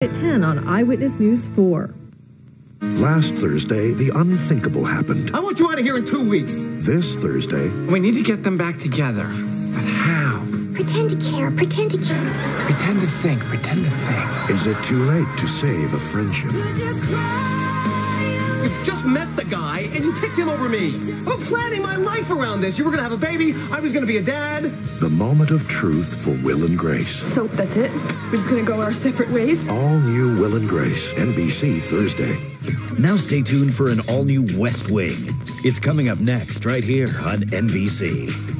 At 10 on Eyewitness News 4. Last Thursday, the unthinkable happened. I want you out of here in two weeks. This Thursday, We need to get them back together. But how? Pretend to care, pretend to care. Pretend to think, pretend to think. is it too late to save a friendship? You just met the guy and you picked him over me. I'm planning my life around this. You were gonna have a baby. I was gonna be a dad. The moment of truth for Will and Grace. So that's it? We're just gonna go our separate ways? All new Will and Grace, NBC Thursday. Now stay tuned for an all new West Wing. It's coming up next, right here on NBC.